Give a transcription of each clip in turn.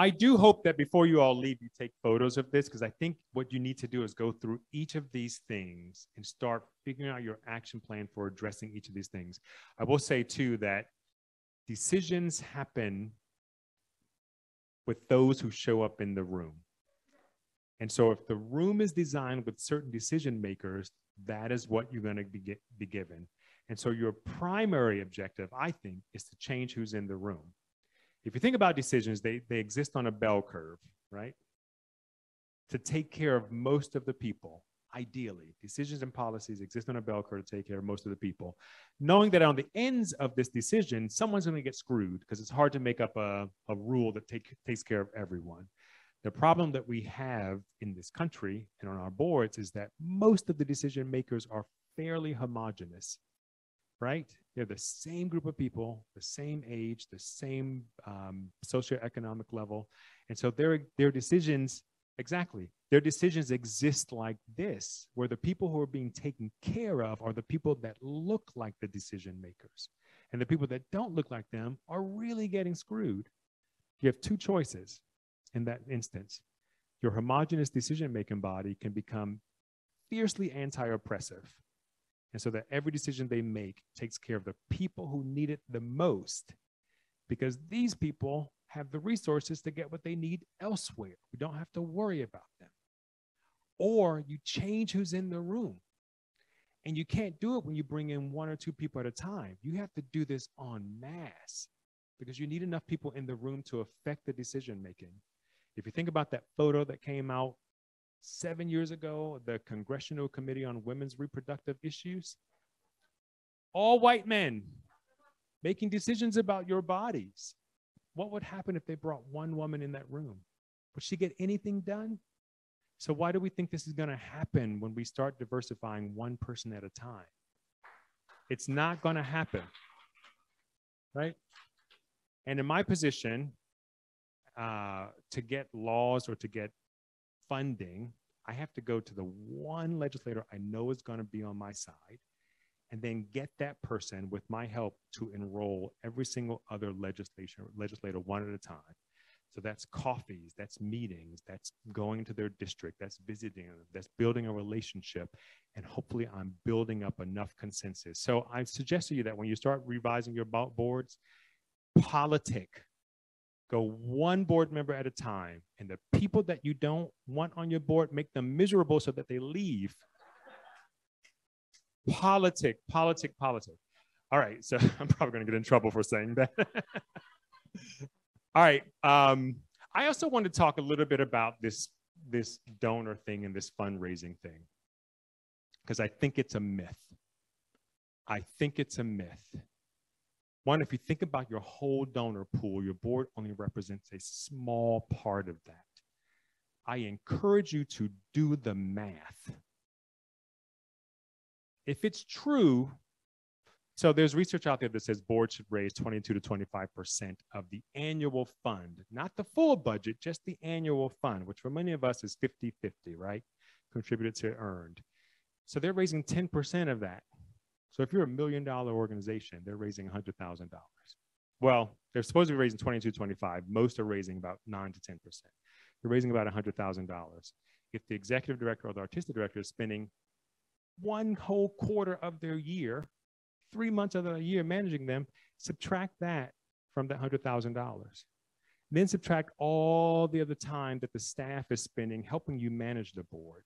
I do hope that before you all leave, you take photos of this because I think what you need to do is go through each of these things and start figuring out your action plan for addressing each of these things. I will say too that decisions happen with those who show up in the room. And so if the room is designed with certain decision makers, that is what you're going to be, be given. And so your primary objective, I think, is to change who's in the room. If you think about decisions, they, they exist on a bell curve, right? To take care of most of the people, ideally. Decisions and policies exist on a bell curve to take care of most of the people. Knowing that on the ends of this decision, someone's going to get screwed because it's hard to make up a, a rule that take, takes care of everyone. The problem that we have in this country and on our boards is that most of the decision makers are fairly homogenous, right? They're the same group of people, the same age, the same um, socioeconomic level. And so their, their decisions, exactly, their decisions exist like this, where the people who are being taken care of are the people that look like the decision makers. And the people that don't look like them are really getting screwed. You have two choices in that instance. Your homogenous decision making body can become fiercely anti oppressive. And so that every decision they make takes care of the people who need it the most, because these people have the resources to get what they need elsewhere. We don't have to worry about them. Or you change who's in the room. And you can't do it when you bring in one or two people at a time. You have to do this en masse because you need enough people in the room to affect the decision making. If you think about that photo that came out seven years ago, the Congressional Committee on Women's Reproductive Issues, all white men making decisions about your bodies. What would happen if they brought one woman in that room? Would she get anything done? So, why do we think this is going to happen when we start diversifying one person at a time? It's not going to happen, right? And in my position, uh, to get laws or to get funding, I have to go to the one legislator I know is going to be on my side and then get that person with my help to enroll every single other legislation legislator one at a time. So that's coffees, that's meetings, that's going to their district, that's visiting them, that's building a relationship, and hopefully I'm building up enough consensus. So I suggest to you that when you start revising your boards, politic Go one board member at a time. And the people that you don't want on your board, make them miserable so that they leave. Politic, politic, politic. All right, so I'm probably going to get in trouble for saying that. All right, um, I also want to talk a little bit about this this donor thing and this fundraising thing because I think it's a myth. I think it's a myth. One, if you think about your whole donor pool, your board only represents a small part of that. I encourage you to do the math. If it's true, so there's research out there that says boards should raise 22 to 25% of the annual fund, not the full budget, just the annual fund, which for many of us is 50 50, right? Contributed to earned. So they're raising 10% of that. So if you're a million dollar organization, they're raising $100,000. Well, they're supposed to be raising 22, 25. Most are raising about 9 to 10%. They're raising about $100,000. If the executive director or the artistic director is spending one whole quarter of their year, three months of the year managing them, subtract that from that $100,000. Then subtract all the other time that the staff is spending helping you manage the board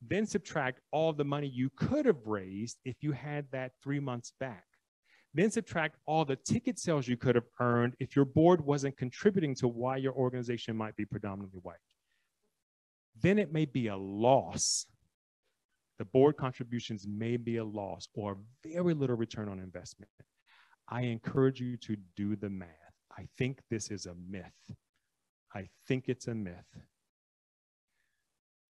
then subtract all the money you could have raised if you had that three months back. Then subtract all the ticket sales you could have earned if your board wasn't contributing to why your organization might be predominantly white. Then it may be a loss. The board contributions may be a loss or very little return on investment. I encourage you to do the math. I think this is a myth. I think it's a myth.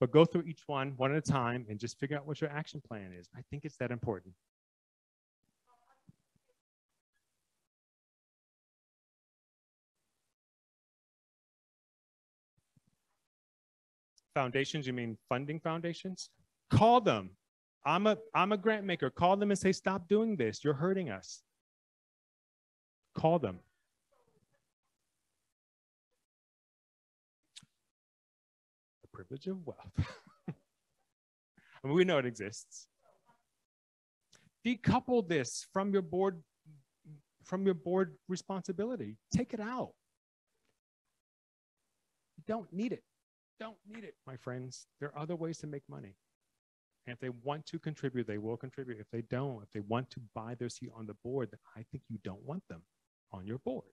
But go through each one one at a time and just figure out what your action plan is. I think it's that important. Foundations, you mean funding foundations? Call them. I'm a I'm a grant maker. Call them and say, stop doing this. You're hurting us. Call them. Privilege of wealth. I mean, we know it exists. Decouple this from your board from your board responsibility. Take it out. You don't need it. Don't need it, my friends. There are other ways to make money. And if they want to contribute, they will contribute. If they don't, if they want to buy their seat on the board, I think you don't want them on your board.